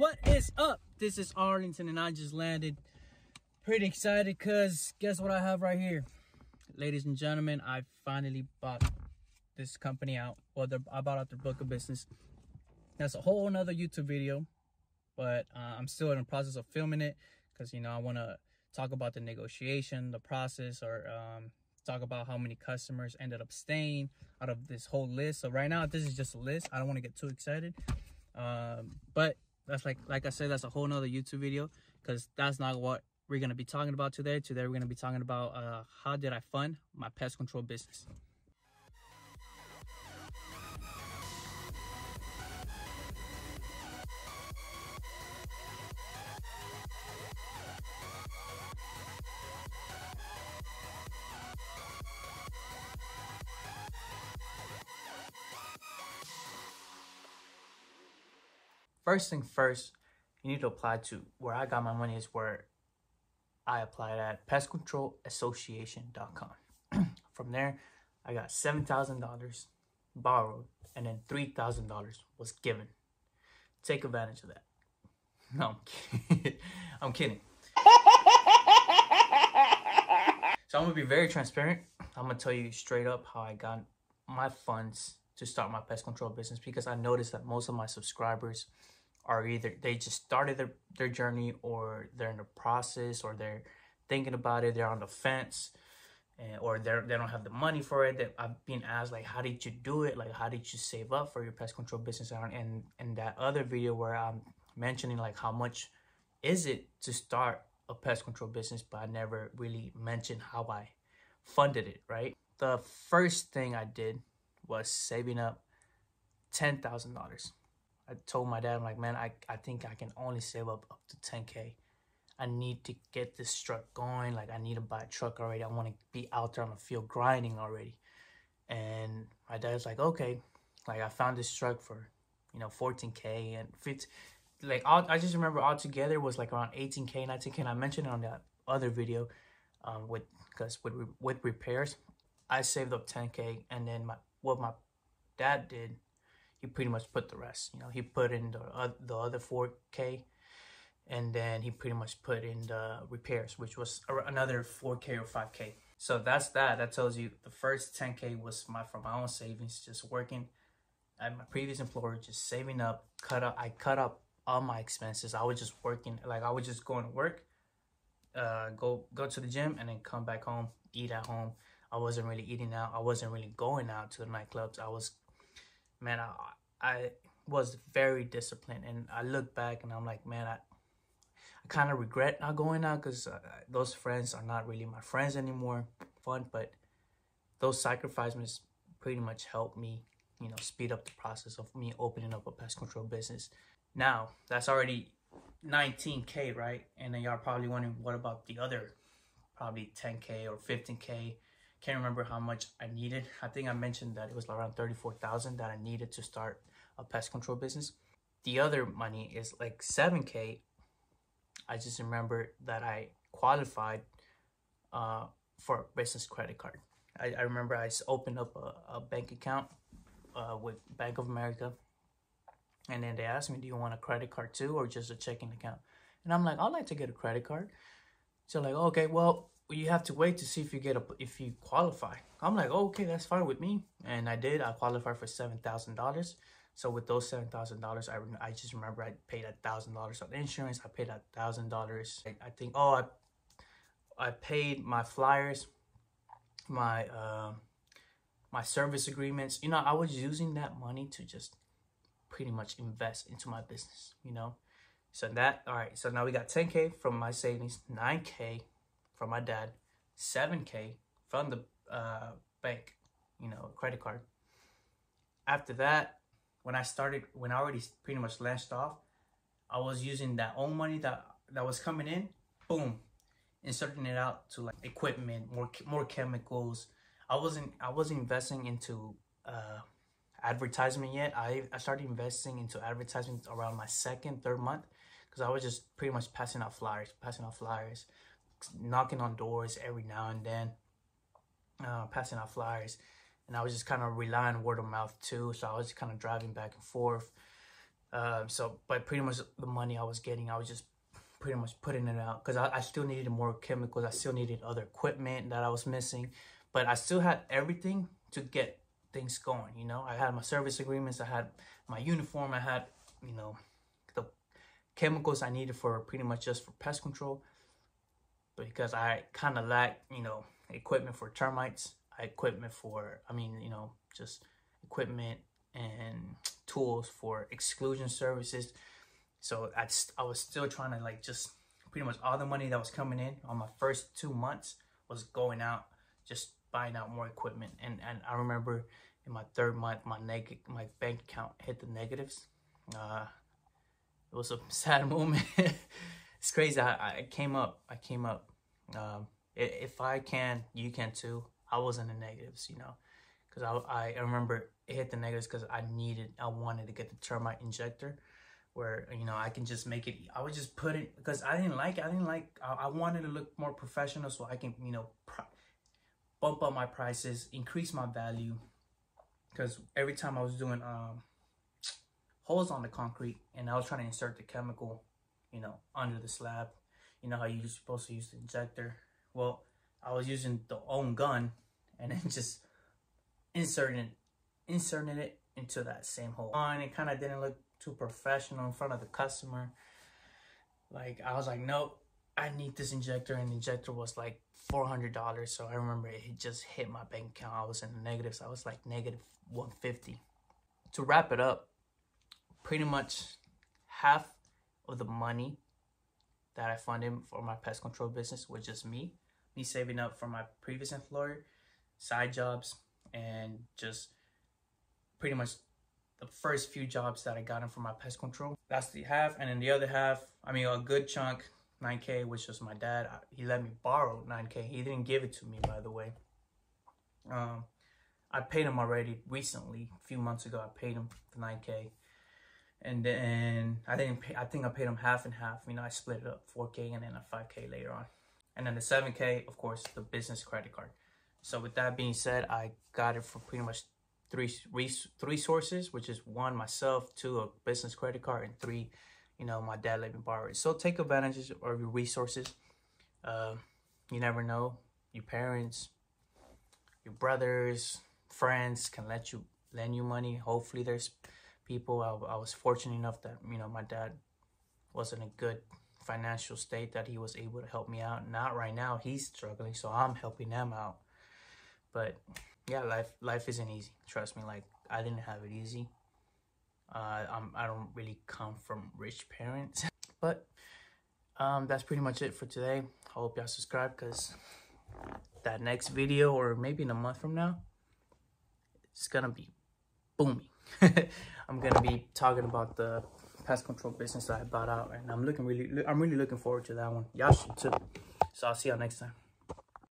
What is up? This is Arlington and I just landed. Pretty excited because guess what I have right here? Ladies and gentlemen, I finally bought this company out. Well, I bought out their book of business. That's a whole another YouTube video, but uh, I'm still in the process of filming it because, you know, I want to talk about the negotiation, the process, or um, talk about how many customers ended up staying out of this whole list. So right now, this is just a list. I don't want to get too excited. Um, but that's like like I said, that's a whole nother YouTube video because that's not what we're gonna be talking about today. Today we're gonna be talking about uh, how did I fund my pest control business. First thing first, you need to apply to where I got my money is where I applied at pestcontrolassociation.com. From there, I got $7,000 borrowed and then $3,000 was given. Take advantage of that. No, I'm kidding. I'm kidding. so I'm gonna be very transparent. I'm gonna tell you straight up how I got my funds to start my pest control business because I noticed that most of my subscribers are either they just started their, their journey or they're in the process or they're thinking about it, they're on the fence and, or they're, they don't have the money for it. That I've been asked like, how did you do it? Like, how did you save up for your pest control business? And in that other video where I'm mentioning like how much is it to start a pest control business, but I never really mentioned how I funded it, right? The first thing I did was saving up $10,000 I told my dad, I'm like, man, I, I think I can only save up up to 10K. I need to get this truck going. Like, I need to buy a truck already. I want to be out there on the field grinding already. And my dad's like, okay. Like, I found this truck for, you know, 14K and 50. Like, all, I just remember all together was like around 18K, 19K. And I mentioned it on that other video um, with, because with, with repairs, I saved up 10K. And then my, what my dad did he pretty much put the rest. You know, he put in the uh, the other 4K, and then he pretty much put in the repairs, which was another 4K or 5K. So that's that. That tells you the first 10K was my from my own savings, just working at my previous employer, just saving up. Cut up. I cut up all my expenses. I was just working, like I was just going to work, uh, go go to the gym, and then come back home, eat at home. I wasn't really eating out. I wasn't really going out to the nightclubs. I was man, I, I was very disciplined. And I look back and I'm like, man, I, I kind of regret not going out because uh, those friends are not really my friends anymore. Fun, but those sacrifices pretty much helped me, you know, speed up the process of me opening up a pest control business. Now, that's already 19K, right? And then y'all probably wondering, what about the other probably 10K or 15K can't remember how much I needed. I think I mentioned that it was around 34,000 that I needed to start a pest control business. The other money is like 7K. I just remember that I qualified uh, for a business credit card. I, I remember I opened up a, a bank account uh, with Bank of America. And then they asked me, do you want a credit card too or just a checking account? And I'm like, I'd like to get a credit card. So like, okay, well, you have to wait to see if you get a if you qualify. I'm like, oh, okay, that's fine with me, and I did. I qualified for seven thousand dollars. So with those seven thousand dollars, I I just remember I paid a thousand dollars on insurance. I paid a thousand dollars. I think oh I I paid my flyers, my uh, my service agreements. You know, I was using that money to just pretty much invest into my business. You know, so that all right. So now we got 10k from my savings, 9k from my dad, 7K from the uh, bank, you know, credit card. After that, when I started, when I already pretty much launched off, I was using that own money that that was coming in, boom, inserting it out to like equipment, more more chemicals. I wasn't I wasn't investing into uh, advertisement yet. I I started investing into advertisement around my second third month because I was just pretty much passing out flyers, passing out flyers, knocking on doors every now and then, uh, passing out flyers. And I was just kind of relying word of mouth too. So I was kind of driving back and forth. Um, so, but pretty much the money I was getting, I was just pretty much putting it out because I, I still needed more chemicals. I still needed other equipment that I was missing, but I still had everything to get things going. You know, I had my service agreements, I had my uniform, I had, you know, the chemicals I needed for pretty much just for pest control. Because I kind of lack, you know, equipment for termites, equipment for, I mean, you know, just equipment and tools for exclusion services. So I, I was still trying to like just pretty much all the money that was coming in on my first two months was going out, just buying out more equipment. And and I remember in my third month, my neg my bank account hit the negatives. Uh, it was a sad moment. it's crazy. I, I came up. I came up. Um, if I can, you can too. I was in the negatives, you know, because I, I remember it hit the negatives because I needed, I wanted to get the termite injector where, you know, I can just make it, I would just put it, because I didn't like, I didn't like, I, I wanted to look more professional so I can, you know, bump up my prices, increase my value. Because every time I was doing um, holes on the concrete and I was trying to insert the chemical, you know, under the slab, you know how you're supposed to use the injector. Well, I was using the own gun and then just inserting inserting it into that same hole. And it kind of didn't look too professional in front of the customer. Like I was like, nope, I need this injector, and the injector was like four hundred dollars. So I remember it just hit my bank account. I was in the negatives. I was like negative one fifty. To wrap it up, pretty much half of the money that I funded for my pest control business was just me, me saving up from my previous employer, side jobs, and just pretty much the first few jobs that I got in for my pest control. That's the half. And then the other half, I mean, a good chunk, 9K, which was my dad. He let me borrow 9K. He didn't give it to me, by the way. Um, I paid him already recently, a few months ago. I paid him the 9K. And then I didn't pay, I think I paid them half and half. You know, I split it up 4K and then a 5K later on. And then the 7K, of course, the business credit card. So with that being said, I got it for pretty much three three sources, which is one myself, two a business credit card, and three, you know, my dad let me borrow it. So take advantage of your resources. Uh, you never know. Your parents, your brothers, friends can let you lend you money. Hopefully, there's people. I, I was fortunate enough that you know my dad was in a good financial state that he was able to help me out. Not right now. He's struggling, so I'm helping them out. But yeah, life life isn't easy. Trust me. Like I didn't have it easy. Uh, I'm I don't really come from rich parents, but um, that's pretty much it for today. I hope y'all subscribe because that next video or maybe in a month from now, it's gonna be booming. I'm gonna be talking about the pest control business that I bought out, and I'm looking really, I'm really looking forward to that one. Y'all should too. So I'll see y'all next time.